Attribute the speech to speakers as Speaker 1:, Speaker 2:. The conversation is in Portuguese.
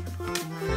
Speaker 1: Música